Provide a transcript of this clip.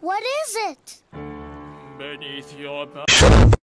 What is it? Beneath your...